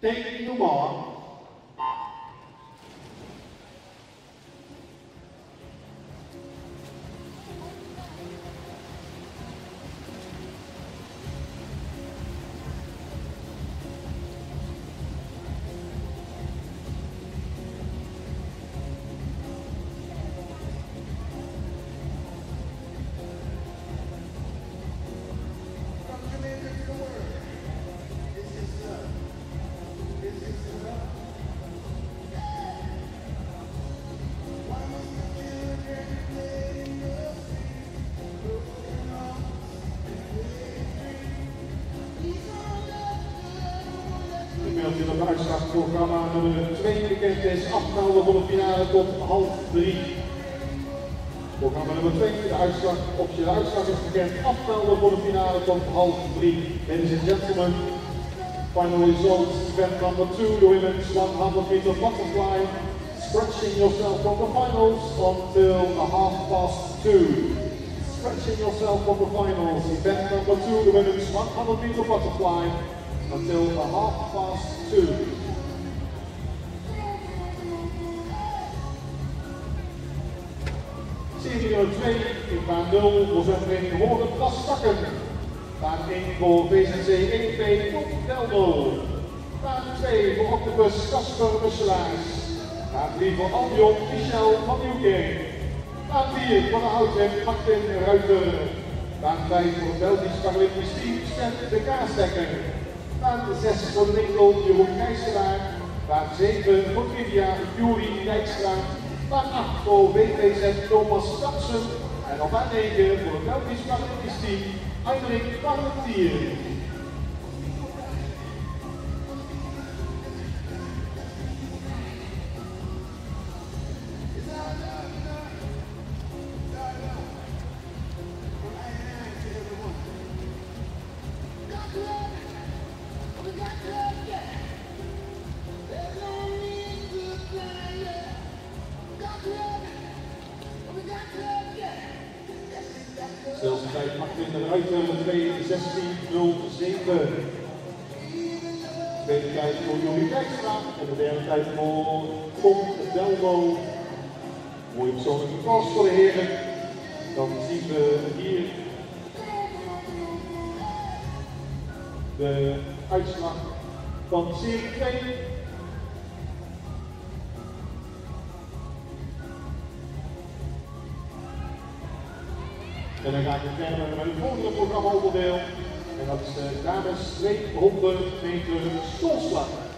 tem no nó more. Inmiddels in het uitslagsprogramma nummer 2 bekend is afgehouden voor de finale tot half 3. Programma nummer 2, de uitslag, je uitslag is bekend, afgehouden voor de finale tot half 3. Ladies and gentlemen, final results, event number 2, the women's 100 meter butterfly, stretching yourself from the finals until half past 2. Stretching yourself from the finals, event number 2, the women's 100 meter butterfly, until half past two. Serie nummer 2 in baan 0 voor zijn vereniging Horen Plastakken. Baan 1 voor VZC 1P Top Deldo. Baan 2 voor Octopus Casper Musselaars. Baan 3 voor Albion Michel van Nieuwkerk. Baan 4 voor de Houten Martin Ruiter. Baan 5 voor Belgisch Paralympisch team Sven de Kaasdekker. Baan 6 voor de winkel Jeroen Gijselaar. Baan 7 voor Trivia Jury Dijkstra. Baan 8 voor WPZ Thomas Stapsen. En op baan 9 voor het Belgisch Paralympisch team Heinrich. Zelfs de tijd Martin de Ruiter 2 16 07. Tweede tijd voor Johnny Dijkstra en de derde tijd voor Tom Delmo. Mooie persoonlijke klas voor de heren. Dan zien we hier de uitslag van serie 2. En dan ga ik verder met het volgende programma onderdeel. En dat is de dames 200 meter stolslag.